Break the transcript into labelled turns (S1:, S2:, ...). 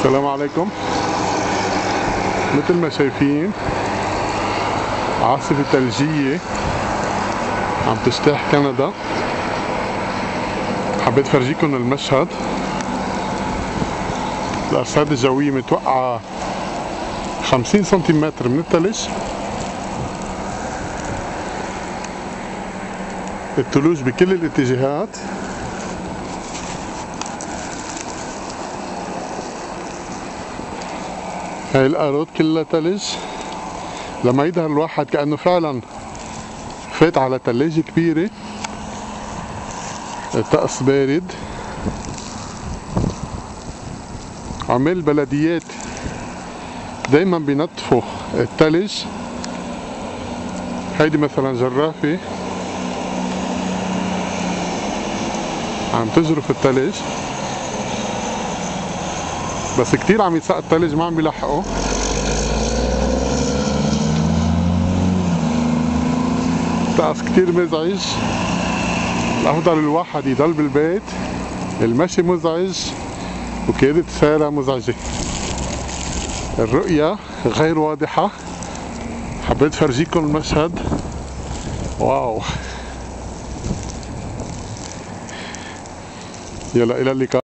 S1: السلام عليكم. مثل ما شايفين عاصفة ثلجية عم تجتاح كندا. حبيت فرجيكم المشهد. الأرصاد الجوية متوقعة 50 سنتيمتر من الثلج الثلوج بكل الاتجاهات. هاي الأرض كلها تلج. لما يظهر الواحد كأنه فعلا فات على ثلاجة كبيرة. الطقس بارد. عمال البلديات دايما بينظفوا التلج. هيدي مثلا جرافة عم تجرف التلج. بس كتير عم يسقط التلج ما عم بيلحقوا طقس كتير مزعج. الأفضل الواحد يضل بالبيت. المشي مزعج. وقيادة السيارة مزعجة. الرؤية غير واضحة. حبيت فرجيكم المشهد. واو. يلا إلى اللقاء.